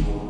you.